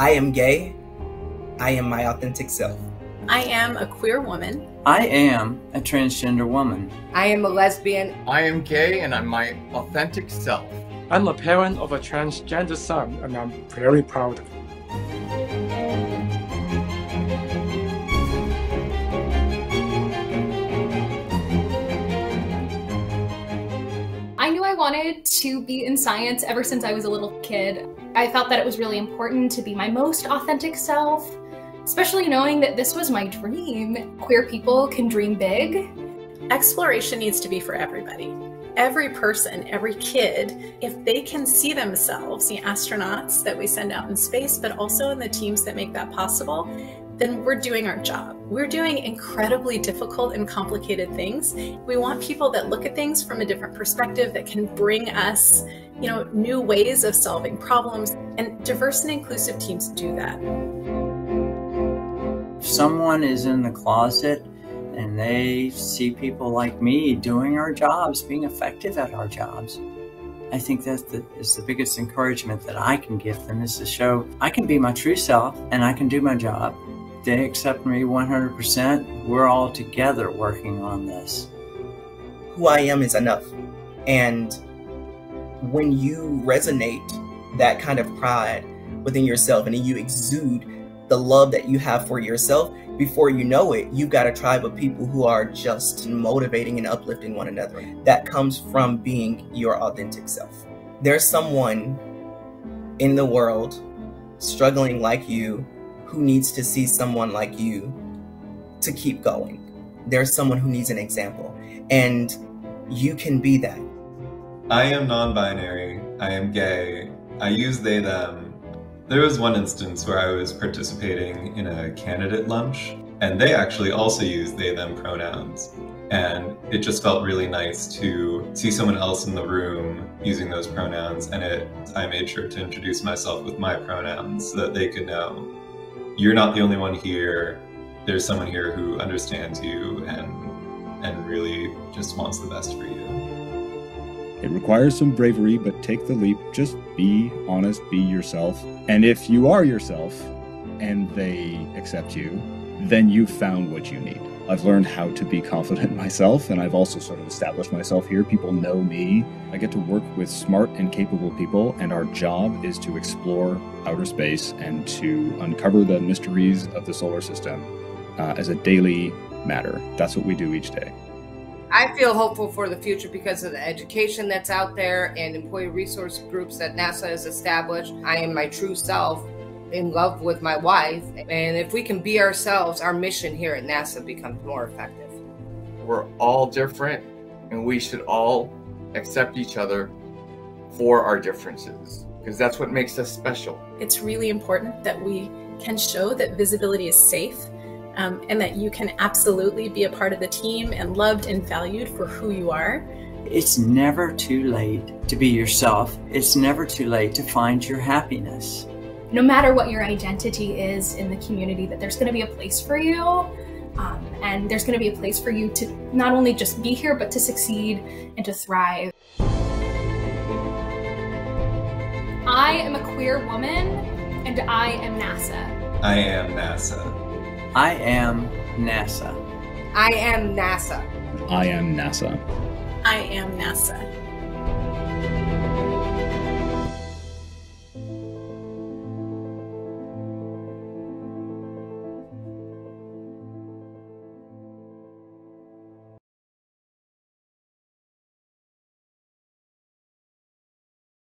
I am gay. I am my authentic self. I am a queer woman. I am a transgender woman. I am a lesbian. I am gay and I'm my authentic self. I'm a parent of a transgender son and I'm very proud of it. Wanted to be in science ever since I was a little kid. I felt that it was really important to be my most authentic self, especially knowing that this was my dream. Queer people can dream big. Exploration needs to be for everybody. Every person, every kid, if they can see themselves, the astronauts that we send out in space, but also in the teams that make that possible, then we're doing our job. We're doing incredibly difficult and complicated things. We want people that look at things from a different perspective that can bring us, you know, new ways of solving problems. And diverse and inclusive teams do that. If someone is in the closet and they see people like me doing our jobs, being effective at our jobs, I think that is the biggest encouragement that I can give them is to show I can be my true self and I can do my job they accept me 100%. We're all together working on this. Who I am is enough. And when you resonate that kind of pride within yourself and you exude the love that you have for yourself, before you know it, you've got a tribe of people who are just motivating and uplifting one another. That comes from being your authentic self. There's someone in the world struggling like you who needs to see someone like you to keep going. There's someone who needs an example, and you can be that. I am non binary, I am gay, I use they, them. There was one instance where I was participating in a candidate lunch, and they actually also use they, them pronouns. And it just felt really nice to see someone else in the room using those pronouns. And it, I made sure to introduce myself with my pronouns so that they could know you're not the only one here. There's someone here who understands you and and really just wants the best for you. It requires some bravery, but take the leap. Just be honest, be yourself. And if you are yourself and they accept you, then you've found what you need. I've learned how to be confident myself, and I've also sort of established myself here. People know me. I get to work with smart and capable people, and our job is to explore outer space and to uncover the mysteries of the solar system uh, as a daily matter. That's what we do each day. I feel hopeful for the future because of the education that's out there and employee resource groups that NASA has established. I am my true self in love with my wife. And if we can be ourselves, our mission here at NASA becomes more effective. We're all different, and we should all accept each other for our differences because that's what makes us special. It's really important that we can show that visibility is safe um, and that you can absolutely be a part of the team and loved and valued for who you are. It's never too late to be yourself. It's never too late to find your happiness no matter what your identity is in the community, that there's going to be a place for you. Um, and there's going to be a place for you to not only just be here, but to succeed and to thrive. I am a queer woman, and I am NASA. I am NASA. I am NASA. I am NASA. I am NASA. I am NASA.